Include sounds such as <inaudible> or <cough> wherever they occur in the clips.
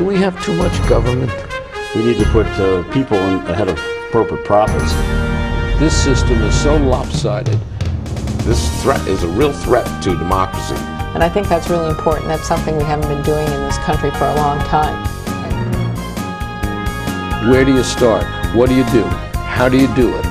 Do we have too much government? We need to put uh, people in, ahead of corporate profits. This system is so lopsided. This threat is a real threat to democracy. And I think that's really important. That's something we haven't been doing in this country for a long time. Where do you start? What do you do? How do you do it?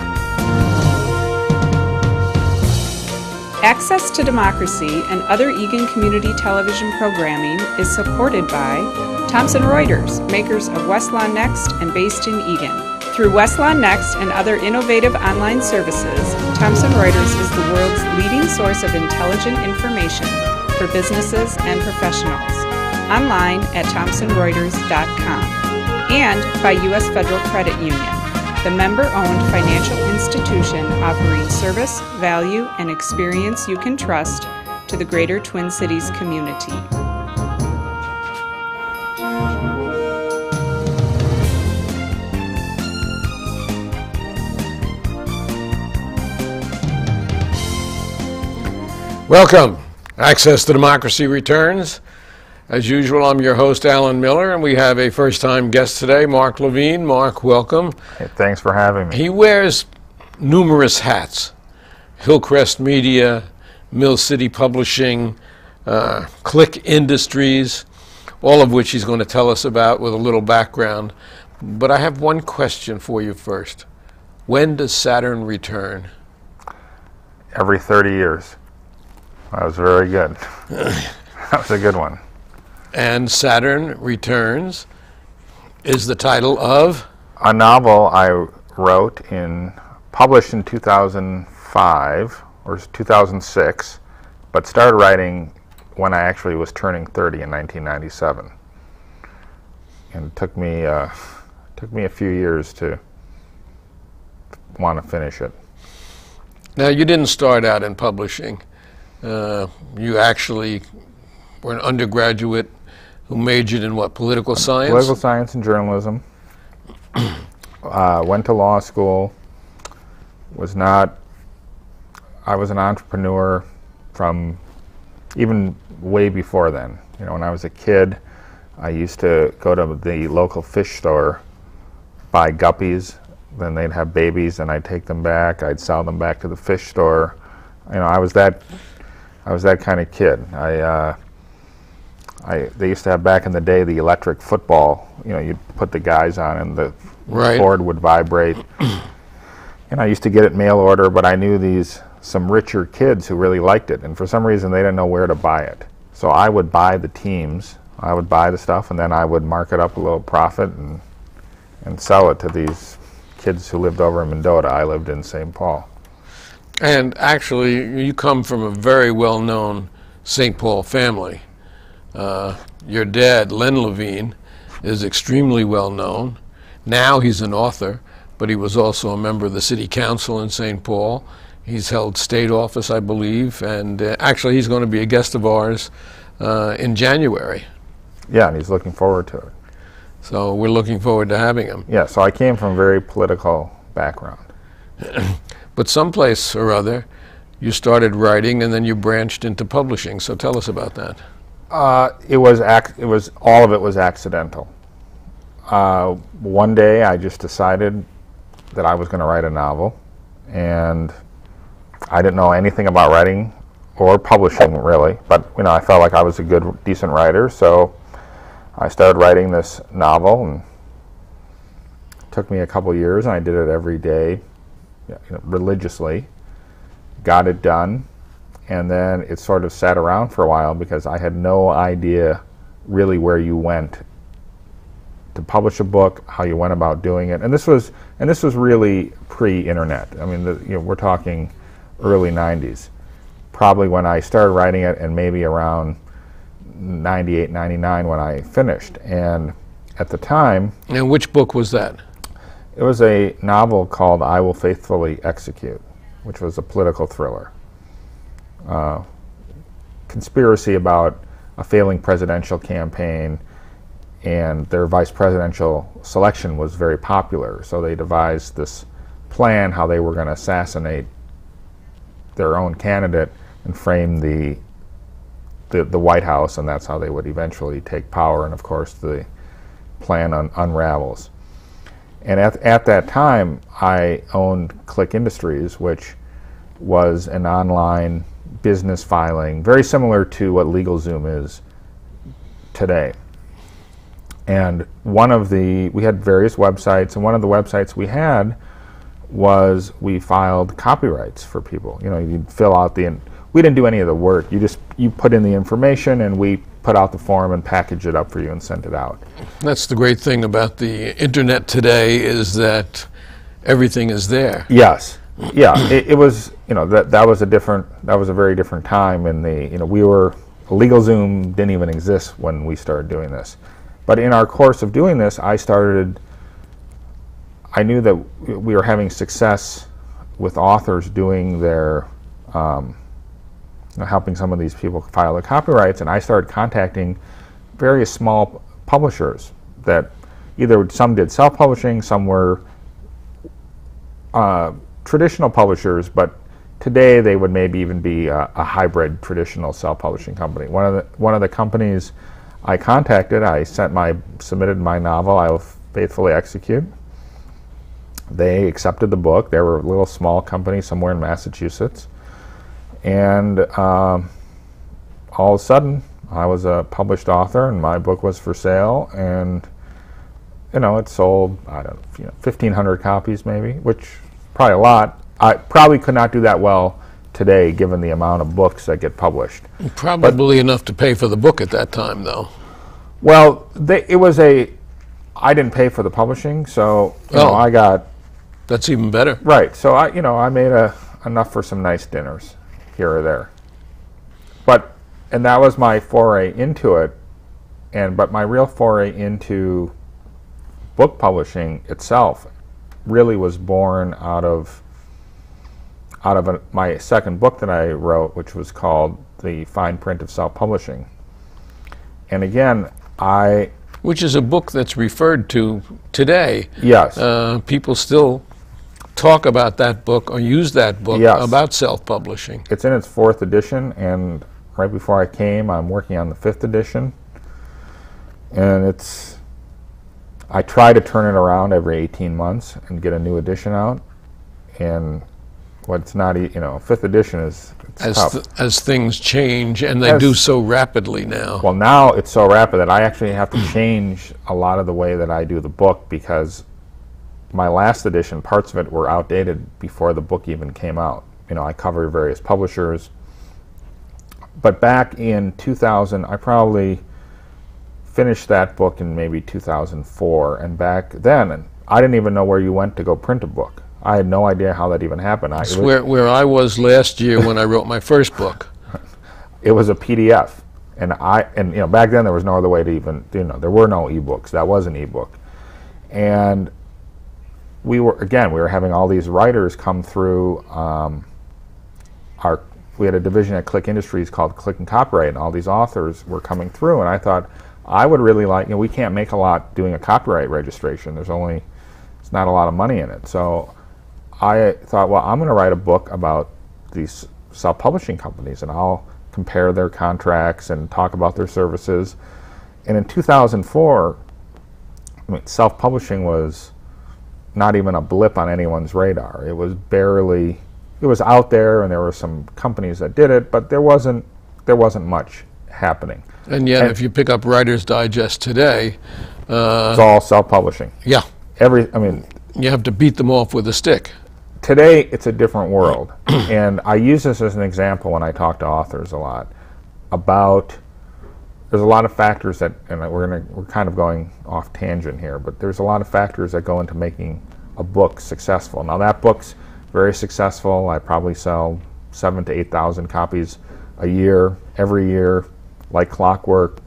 Access to Democracy and other Eagan community television programming is supported by Thomson Reuters, makers of Westlaw Next and based in Eagan. Through Westlaw Next and other innovative online services, Thomson Reuters is the world's leading source of intelligent information for businesses and professionals. Online at thomsonreuters.com. And by U.S. Federal Credit Union the member owned financial institution offering service, value, and experience you can trust to the greater Twin Cities community. Welcome. Access to Democracy returns. As usual, I'm your host, Alan Miller, and we have a first time guest today, Mark Levine. Mark, welcome. Hey, thanks for having me. He wears numerous hats Hillcrest Media, Mill City Publishing, uh, Click Industries, all of which he's going to tell us about with a little background. But I have one question for you first. When does Saturn return? Every 30 years. That was very good. <laughs> that was a good one and Saturn Returns is the title of a novel I wrote in published in 2005 or 2006, but started writing when I actually was turning 30 in 1997, and it took me uh, took me a few years to want to finish it. Now you didn't start out in publishing. Uh, you actually were an undergraduate who majored in what, political science? Political science and journalism. <clears throat> uh, went to law school. Was not, I was an entrepreneur from even way before then. You know, when I was a kid, I used to go to the local fish store, buy guppies, then they'd have babies, and I'd take them back. I'd sell them back to the fish store. You know, I was that, I was that kind of kid. I, uh, I, they used to have back in the day the electric football. You know, you'd put the guys on and the right. board would vibrate. <clears throat> and I used to get it mail order, but I knew these some richer kids who really liked it, and for some reason they didn't know where to buy it. So I would buy the teams, I would buy the stuff, and then I would mark it up a little profit and and sell it to these kids who lived over in Mendota. I lived in St. Paul. And actually, you come from a very well-known St. Paul family. Uh, your dad, Len Levine, is extremely well known. Now he's an author, but he was also a member of the city council in St. Paul. He's held state office, I believe, and uh, actually he's going to be a guest of ours uh, in January. Yeah, and he's looking forward to it. So we're looking forward to having him. Yeah, so I came from a very political background. <coughs> but someplace or other, you started writing and then you branched into publishing. So tell us about that. Uh, it was it was all of it was accidental. Uh, one day, I just decided that I was going to write a novel, and I didn't know anything about writing or publishing really. But you know, I felt like I was a good, decent writer, so I started writing this novel, and it took me a couple years, and I did it every day, religiously. Got it done and then it sort of sat around for a while because I had no idea really where you went to publish a book, how you went about doing it, and this was and this was really pre-internet. I mean, the, you know, we're talking early '90s, probably when I started writing it, and maybe around 98, 99 when I finished. And at the time, and which book was that? It was a novel called "I Will Faithfully Execute," which was a political thriller uh, conspiracy about a failing presidential campaign and their vice presidential selection was very popular. So they devised this plan how they were going to assassinate their own candidate and frame the, the, the White House, and that's how they would eventually take power. And of course, the plan un- unravels. And at, at that time, I owned Click Industries, which was an online business filing, very similar to what LegalZoom is today. And one of the, we had various websites, and one of the websites we had was we filed copyrights for people. You know, you'd fill out the, we didn't do any of the work. You just, you put in the information and we put out the form and package it up for you and send it out. That's the great thing about the internet today is that everything is there. Yes. Yeah, it, it was, you know, that, that was a different, that was a very different time in the, you know, we were, LegalZoom didn't even exist when we started doing this. But in our course of doing this, I started, I knew that we were having success with authors doing their, um, know, helping some of these people file their copyrights, and I started contacting various small publishers that either some did self-publishing, some were uh, traditional publishers, but today they would maybe even be a, a hybrid traditional self-publishing company. One of the one of the companies I contacted, I sent my submitted my novel. I will faithfully execute. They accepted the book. They were a little small company somewhere in Massachusetts, and um, all of a sudden, I was a published author, and my book was for sale, and you know, it sold I don't know, you know, fifteen hundred copies maybe, which probably a lot. I probably could not do that well today, given the amount of books that get published. Probably enough to pay for the book at that time, though. Well, they, it was a. I didn't pay for the publishing, so you know, Oh. I got That's even better. right. So I, you know, I made a enough for some nice dinners here or there. But and that was my foray into it, and but my real foray into book publishing itself really was born out of out of a, my second book that I wrote, which was called The Fine Print of Self-Publishing. And again, I Which is a book that's referred to today. yes, Uh, people still talk about that book or use that book Yes. about self-publishing. it's in its fourth edition, and right before I came, I'm working on the fifth edition. And it's, I try to turn it around every 18 months and get a new edition out. And what's not, e- you know, fifth edition is As, th- as things change, and they As- do so rapidly now. Well, now it's so rapid that I actually have to change a lot of the way that I do the book because my last edition, parts of it were outdated before the book even came out. You know, I cover various publishers. But back in 2000, I probably finished that book in maybe 2004. And back then, I didn't even know where you went to go print a book. I had no idea how that even happened. I, where, where I was last year when I wrote my first book. <laughs> it was a PDF, and I and you know back then there was no other way to even you know there were no ebooks. That was an ebook, and we were again we were having all these writers come through. Um, our we had a division at Click Industries called Click and Copyright, and all these authors were coming through, and I thought I would really like you know we can't make a lot doing a copyright registration. There's only it's not a lot of money in it, so I thought, well, I'm going to write a book about these self-publishing companies, and I'll compare their contracts and talk about their services. And in 2004, I mean, self-publishing was not even a blip on anyone's radar. It was barely, it was out there, and there were some companies that did it, but there wasn't, there wasn't much happening. And yet, And- if you pick up Writer's Digest today, uh, It's all self-publishing. yeah, Every, I mean, you have to beat them off with a stick. today it's a different world <clears throat> and i use this as an example when i talk to authors a lot about there's a lot of factors that and we're to we're kind of going off tangent here but there's a lot of factors that go into making a book successful. Now that book's very successful. I probably sell seven to eight thousand copies a year every year like clockwork.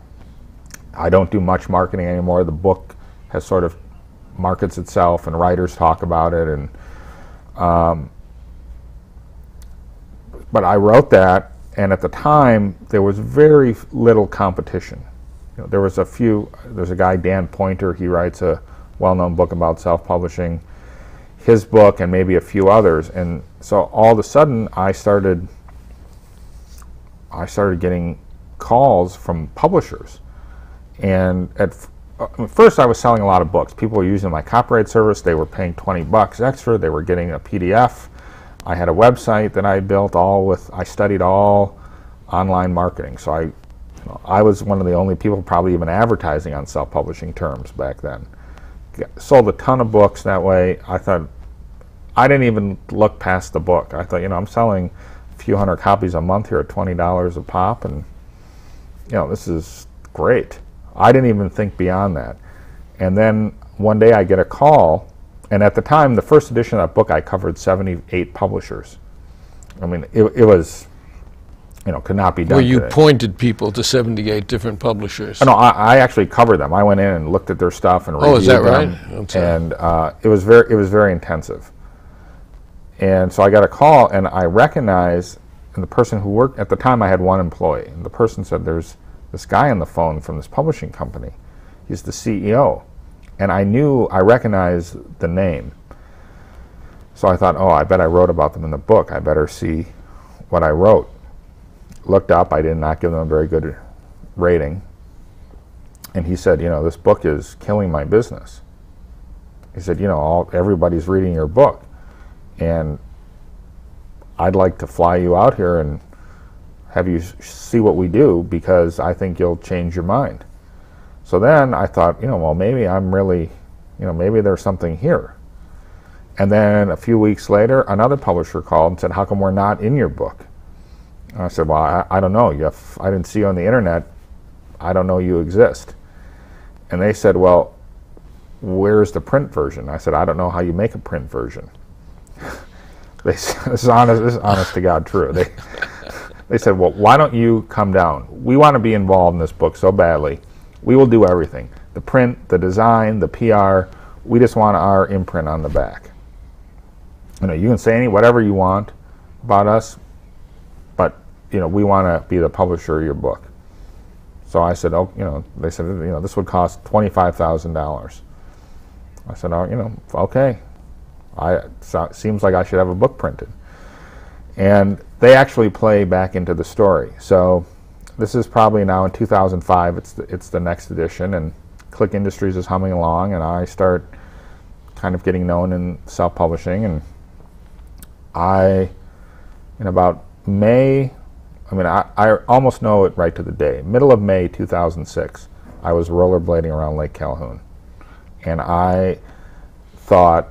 I don't do much marketing anymore. The book has sort of markets itself and writers talk about it and um, but I wrote that, and at the time there was very little competition. You know, there was a few. There's a guy Dan Poynter. He writes a well-known book about self-publishing. His book and maybe a few others, and so all of a sudden I started. I started getting calls from publishers, and at uh, first I was selling a lot of books. People were using my copyright service. They were paying 20 bucks extra. They were getting a PDF. I had a website that I built all with, I studied all online marketing. So I, you know, I was one of the only people probably even advertising on self-publishing terms back then. Sold a ton of books that way. I thought, I didn't even look past the book. I thought, you know, I'm selling a few hundred copies a month here at $20 a pop and, you know, this is great. I didn't even think beyond that. And then one day I get a call, and at the time, the first edition of that book, I covered 78 publishers. I mean, it, it was, you know, could not be done. Where you today. pointed people to 78 different publishers. No, I, I actually covered them. I went in and looked at their stuff and reviewed them. Oh, is that right? And uh, it was very, it was very intensive. And so I got a call, and I recognized and the person who worked at the time. I had one employee, and the person said, "There's this guy on the phone from this publishing company. He's the CEO," and I knew I recognized the name. So I thought, "Oh, I bet I wrote about them in the book. I better see what I wrote." Looked up. I did not give them a very good rating and he said, you know, this book is killing my business. He said, you know, all, everybody's reading your book, and I'd like to fly you out here and have you see what we do because I think you'll change your mind. So then I thought, you know, well, maybe I'm really, you know, maybe there's something here. And then a few weeks later, another publisher called and said, how come we're not in your book? And I said, well, I, I don't know. Have, I didn't see you on the internet. I don't know you exist. And they said, Well, where's the print version? I said, I don't know how you make a print version. <laughs> they, this, is honest, this is honest to God true. They, <laughs> they said, Well, why don't you come down? We want to be involved in this book so badly. We will do everything the print, the design, the PR. We just want our imprint on the back. You know, you can say any whatever you want about us, but you know, we want to be the publisher of your book. So I said, oh, you know, they said, you know, this would cost twenty-five thousand dollars. I said, oh, you know, okay. I so, seems like I should have a book printed, and they actually play back into the story. So this is probably now in 2005. It's the, it's the next edition, and Click Industries is humming along, and I start kind of getting known in self-publishing, and I, in about May I mean, I, I almost know it right to the day. Middle of May 2006, I was rollerblading around Lake Calhoun. And I thought,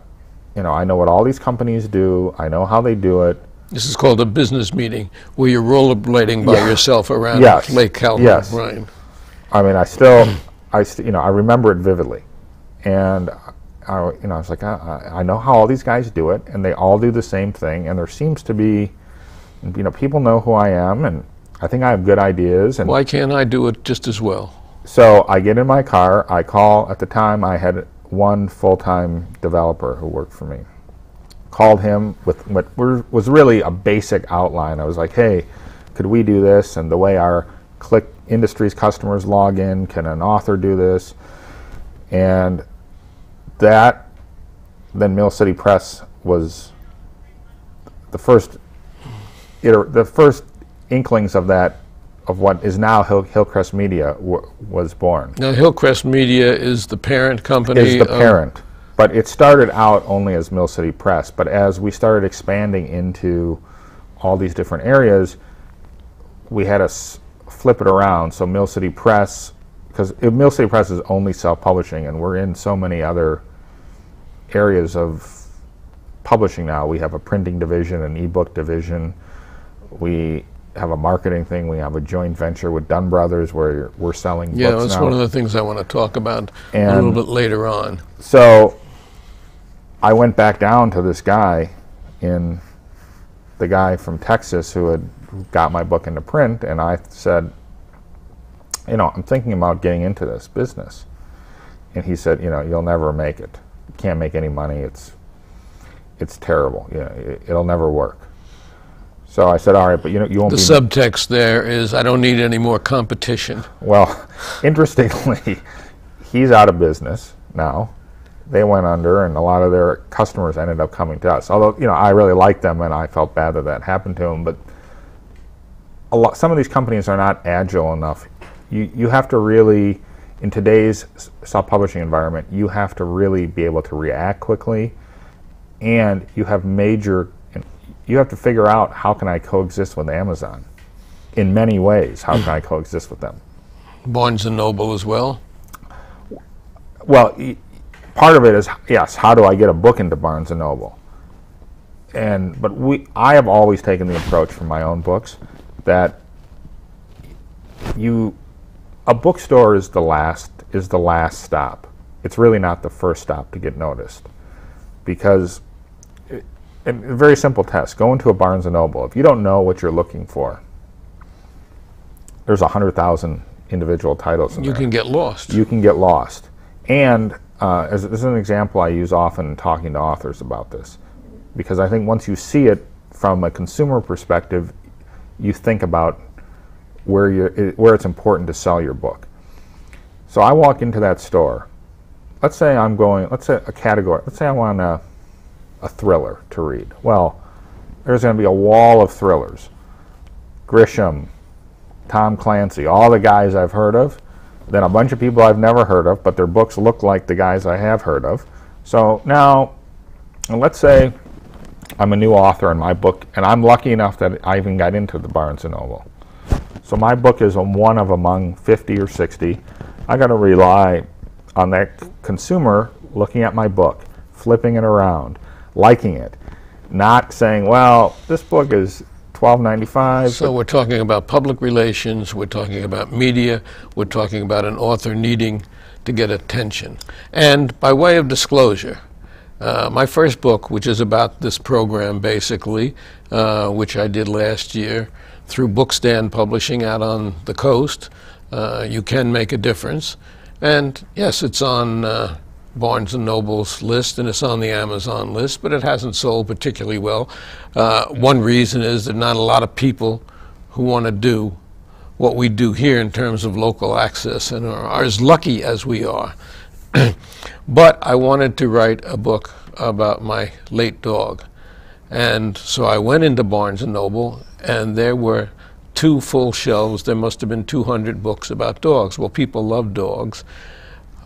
you know, I know what all these companies do, I know how they do it. This is called a business meeting where you're rollerblading by Yeah. yourself around Yes. Lake Calhoun. Yes. Right. I mean, I still, I st- you know, I remember it vividly. And I, you know, I was like, I, I I know how all these guys do it, and they all do the same thing, and there seems to be, you know, people know who I am, and I think I have good ideas, and Why can't I do it just as well? So I get in my car. I call. At the time, I had one full-time developer who worked for me. Called him with what were, was really a basic outline. I was like, "Hey, could we do this?" And the way our Click Industries customers log in, can an author do this? And that, then Mill City Press was the first, iter- the first inklings of that, of what is now Hill, Hillcrest Media, w- was born. Now, Hillcrest Media is the parent company. Is the parent, but it started out only as Mill City Press. But as we started expanding into all these different areas, we had to flip it around. So Mill City Press, because Mill City Press is only self-publishing, and we're in so many other areas of publishing now. We have a printing division, an ebook division. We have a marketing thing. We have a joint venture with Dunn Brothers where we're selling Yeah, that's now. one of the things I want to talk about a little bit later on. So I went back down to this guy in the guy from Texas who had got my book into print, and I said, you know, I'm thinking about getting into this business. And he said, you know, you'll never make it. You can't make any money. It's it's terrible. You know, it, it'll never work. So I said, all right, but you know, you won't The subtext there is I don't need any more competition. Well, <laughs> interestingly, he's out of business now. They went under, and a lot of their customers ended up coming to us. Although, you know, I really liked them, and I felt bad that that happened to them. But a lot, some of these companies are not agile enough. You you have to really in today's self-publishing environment, you have to really be able to react quickly, and you have major, you have to figure out how can I coexist with Amazon. In many ways, how can I coexist with them? Barnes and Noble as well. Well, y- part of it is yes. How do I get a book into Barnes and Noble? And but we, I have always taken the approach from my own books that you, a bookstore is the last is the last stop. It's really not the first stop to get noticed, because, eh, it, a very simple test: go into a Barnes and Noble. If you don't know what you're looking for, there's a hundred thousand individual titles in You there can get lost. you can get lost. And uh, as, as an example, I use often in talking to authors about this, because I think once you see it from a consumer perspective, you think about where you where it's important to sell your book. So I walk into that store. Let's say I'm going. Let's say a category. Let's say I want a, a thriller to read. Well, there's going to be a wall of thrillers. Grisham, Tom Clancy, all the guys I've heard of, then a bunch of people I've never heard of, but their books look like the guys I have heard of. So now, let's say I'm a new author and my book, and I'm lucky enough that I even got into the Barnes and Noble. So my book is one of among 50 or 60. I got to rely on that consumer looking at my book, flipping it around, liking it, not saying, "Well, this book is 12.95." So we're talking about public relations, we're talking about media, we're talking about an author needing to get attention. And by way of disclosure, uh, my first book, which is about this program basically, uh, which I did last year through Bookstand Publishing out on the coast, uh, You Can Make a Difference. And yes, it's on uh, Barnes and Noble's list and it's on the Amazon list, but it hasn't sold particularly well. Uh, one reason is there are not a lot of people who want to do what we do here in terms of local access and are, are as lucky as we are. <clears throat> but I wanted to write a book about my late dog. And so I went into Barnes and Noble, and there were two full shelves. There must have been 200 books about dogs. Well, people love dogs.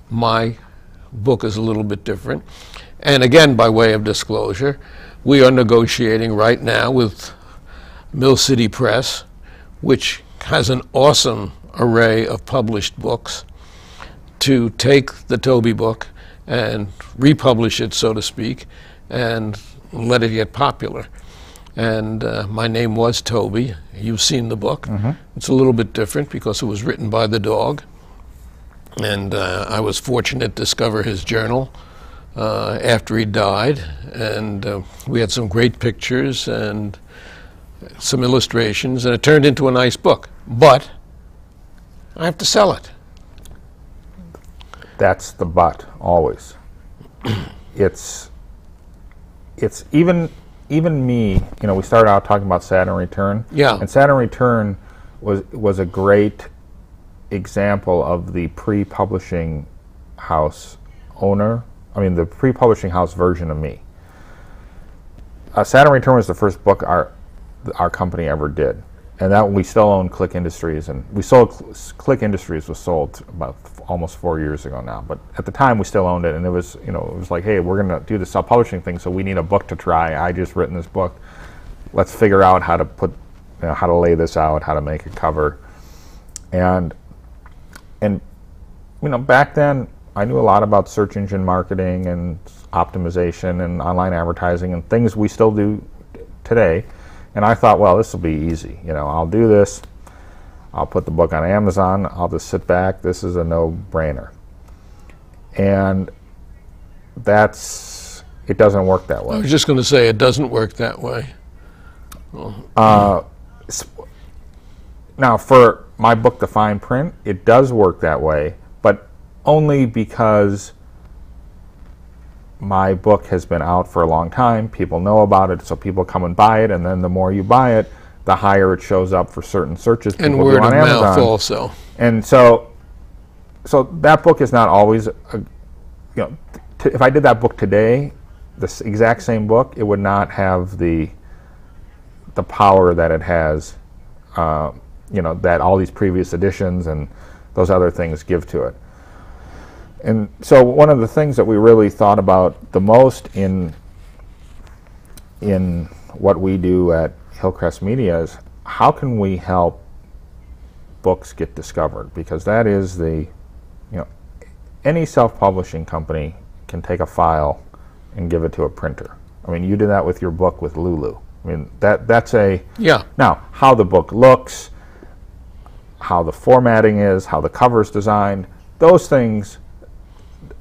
My book is a little bit different. And again, by way of disclosure, we are negotiating right now with Mill City Press, which has an awesome array of published books, to take the Toby book and republish it, so to speak, and let it get popular. And uh, my name was Toby. You've seen the book. It's a little bit different because it was written by the dog. And uh, I was fortunate to discover his journal uh, after he died. And uh, we had some great pictures and some illustrations, and it turned into a nice book. But I have to sell it. That's the but always. <clears throat> it's it's even even me. You know, we started out talking about Saturn Return. Yeah. And Saturn Return was was a great example of the pre-publishing house owner. I mean, the pre-publishing house version of me. Uh, Saturn Return was the first book our our company ever did, and that we still own Click Industries, and we sold Click Industries was sold about almost four years ago now. But at the time, we still owned it, and it was you know it was like, hey, we're gonna do the self-publishing thing, so we need a book to try. I just written this book. Let's figure out how to put, you know, how to lay this out, how to make a cover, and and you know back then I knew a lot about search engine marketing and optimization and online advertising and things we still do today. And I thought, well, this will be easy. You know, I'll do this. I'll put the book on Amazon. I'll just sit back. This is a no-brainer. And that's it. Doesn't work that way. I was just going to say it doesn't work that way. Uh, now, for my book, The Fine Print, it does work that way, but only because my book has been out for a long time. People know about it, so people come and buy it, and then the more you buy it, the higher it shows up for certain searches And word of on mouth also. And so, so that book is not always, a, you know, t- if I did that book today, this exact same book, it would not have the the power that it has, uh, you know, that all these previous editions and those other things give to it. And so one of the things that we really thought about the most in in what we do at Hillcrest Media is how can we help books get discovered because that is the you know any self-publishing company can take a file and give it to a printer. I mean, you did that with your book with Lulu. I mean, that that's a Yeah. now how the book looks, how the formatting is, how the cover is designed, those things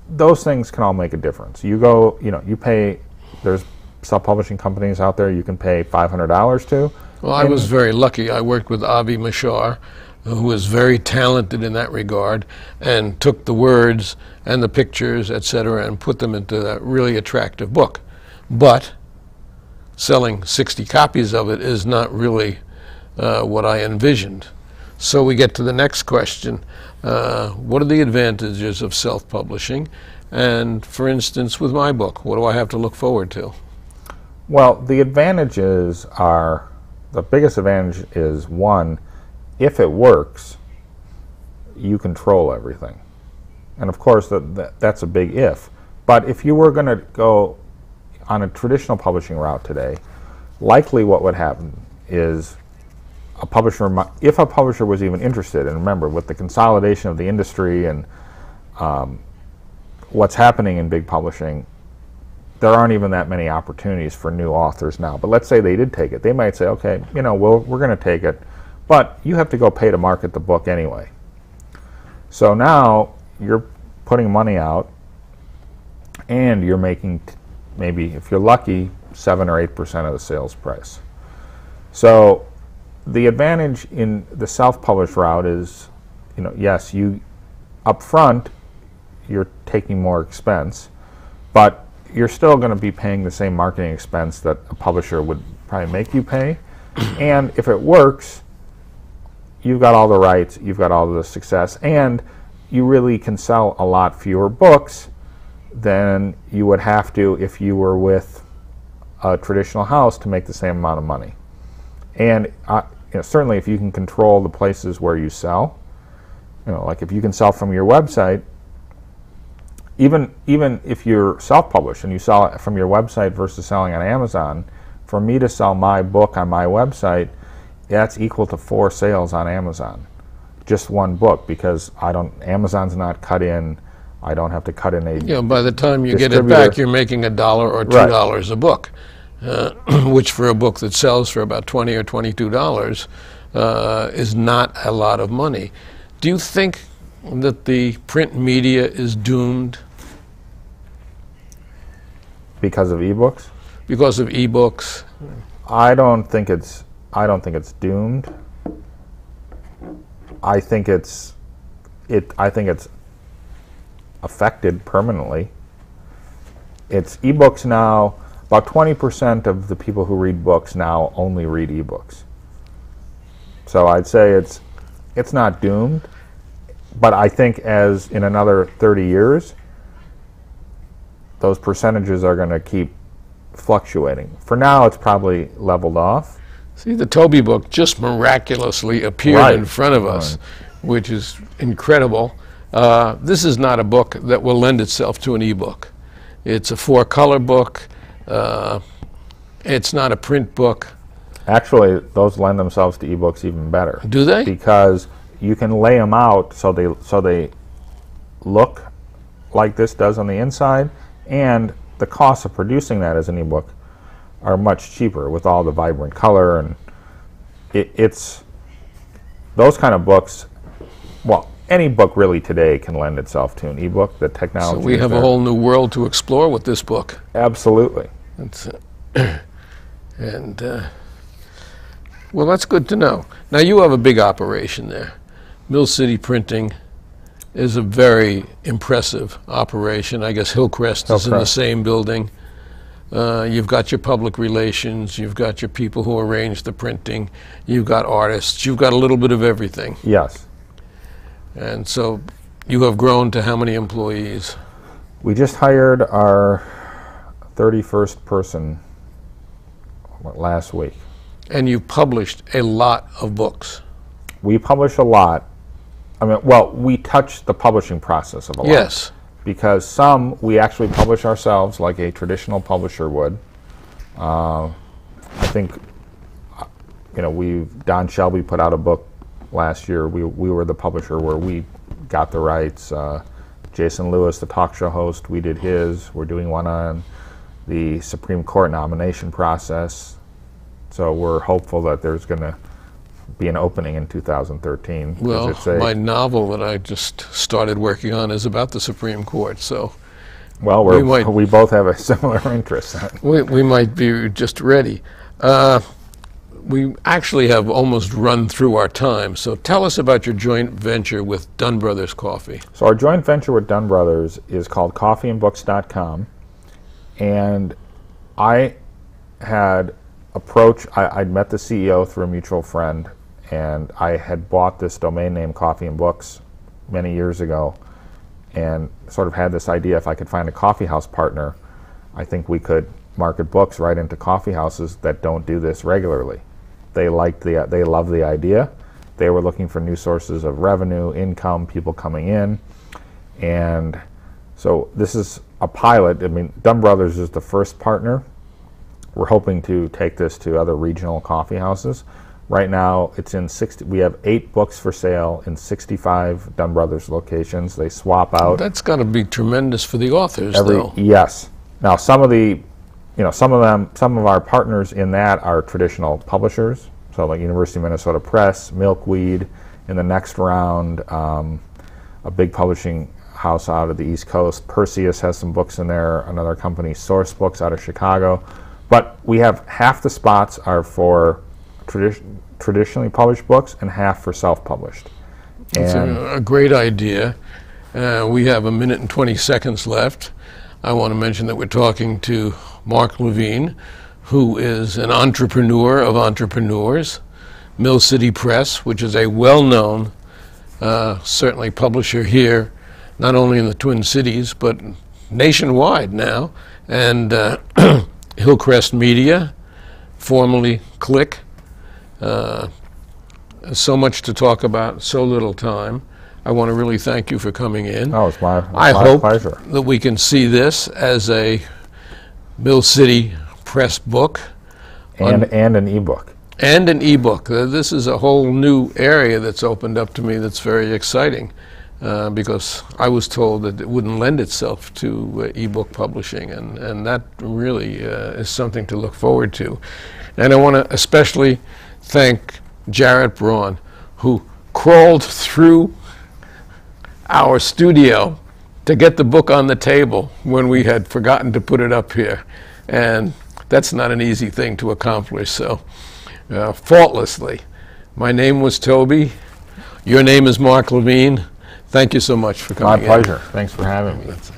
those things can all make a difference. You go, you know, you pay there's self-publishing companies out there you can pay $500 to. Well, I was very lucky. I worked with Avi Mashar, who was very talented in that regard, and took the words and the pictures, et cetera, and put them into a really attractive book. But selling 60 copies of it is not really uh, what I envisioned. So we get to the next question. Uh, what are the advantages of self-publishing? And for instance, with my book, what do I have to look forward to? Well, the advantages are the biggest advantage is one, if it works, you control everything. And of course, that, that that's a big if. But if you were going to go on a traditional publishing route today, likely what would happen is a publisher, if a publisher was even interested, and remember, with the consolidation of the industry and um, what's happening in big publishing, there aren't even that many opportunities for new authors now. But let's say they did take it. They might say, okay, you know, we'll, we're going to take it, but you have to go pay to market the book anyway. So now you're putting money out and you're making maybe, if you're lucky, 7 or 8% of the sales price. So the advantage in the self-published route is, you know, yes, you up front you're taking more expense, but you're still going to be paying the same marketing expense that a publisher would probably make you pay. <coughs> and if it works, you've got all the rights, you've got all the success, and you really can sell a lot fewer books than you would have to if you were with a traditional house to make the same amount of money. And uh, you know, certainly, if you can control the places where you sell, you know, like if you can sell from your website, even even if you're self-published and you sell it from your website versus selling on Amazon, for me to sell my book on my website, that's equal to four sales on Amazon, just one book because I don't Amazon's not cut in. I don't have to cut in a You know, by the time you get it back, you're making a dollar or two Right. dollars a book, <clears throat> which for a book that sells for about twenty or twenty-two dollars uh, is not a lot of money. Do you think that the print media is doomed because of ebooks. because of ebooks? I don't think it's I don't think it's doomed. I think it's it I think it's affected permanently. It's ebooks now about 20% of the people who read books now only read ebooks. So I'd say it's it's not doomed, but I think as in another 30 years those percentages are going to keep fluctuating. For now, it's probably leveled off. See, the Toby book just miraculously appeared Right. in front of us, which is incredible. Uh, this is not a book that will lend itself to an ebook. It's a four-color book. Uh, it's not a print book. Actually, those lend themselves to ebooks even better Do they? because you can lay them out so they so they look like this does on the inside, and the costs of producing that as an ebook are much cheaper with all the vibrant color and it, it's those kind of books. Well, any book really today can lend itself to an ebook. The technology. So we have a whole new world to explore with this book. absolutely. Uh, <clears throat> and uh, well, that's good to know. Now you have a big operation there. Mill City Printing is a very impressive operation. I guess Hillcrest, is in the same building. Uh, you've got your public relations. You've got your people who arrange the printing. You've got artists. You've got a little bit of everything. Yes. And so you have grown to how many employees? We just hired our 31st person last week. And you've published a lot of books. We publish a lot. I mean, well, we touch the publishing process of a lot. Yes. because some we actually publish ourselves, like a traditional publisher would. Uh, I think, uh, you know, we've Don Shelby put out a book last year. We we were the publisher where we got the rights. Uh, Jason Lewis, the talk show host, we did his. We're doing one on the Supreme Court nomination process. So we're hopeful that there's going to be an opening in 2013. Well, it's a- my novel that I just started working on is about the Supreme Court, so well, we're, we might- we both have a <laughs> similar interest. we, we might be just ready. Uh, we actually have almost run through our time, so tell us about your joint venture with Dunn Brothers Coffee. So our joint venture with Dunn Brothers is called coffeeandbooks.com, and I had approached. I, I'd met the CEO through a mutual friend, and I had bought this domain name Coffee and Books many years ago, and sort of had this idea if I could find a coffee house partner, I think we could market books right into coffee houses that don't do this regularly. They liked the they loved the idea. They were looking for new sources of revenue, income, people coming in, and so this is a pilot. I mean, Dunn Brothers is the first partner. We're hoping to take this to other regional coffee houses. Right now, it's in 60. We have eight books for sale in 65 Dunn Brothers locations. They swap out That's got to be tremendous for the authors, every though. yes. Now some of the, you know, some of them, some of our partners in that are traditional publishers. So like University of Minnesota Press, Milkweed. In the next round, um, a big publishing house out of the East Coast, Perseus has some books in there. Another company, Sourcebooks, out of Chicago. But we have half the spots are for tradi- traditionally published books and half for self-published. It's a, a great idea. Uh, we have a minute and 20 seconds left. I want to mention that we're talking to Mark Levine, who is an entrepreneur of entrepreneurs, Mill City Press, which is a well known, uh, certainly publisher here, not only in the Twin Cities, but nationwide now, and uh, <clears throat> Hillcrest Media, formerly Click so much to talk about, so little time. I want to really thank you for coming in. oh, it's my, it's I my hope pleasure. that we can see this as a Mill City Press book And and an ebook. and an ebook. Uh, This is a whole new area that's opened up to me that's very exciting uh, because I was told that it wouldn't lend itself to uh, ebook publishing, and, and that really uh, is something to look forward to. And I want to especially thank Jarrett Braun, who crawled through our studio to get the book on the table when we had forgotten to put it up here. And that's not an easy thing to accomplish, so uh, faultlessly. My name was Toby. Your name is Mark Levine. Thank you so much for My coming in. pleasure. Thanks for having me. That's-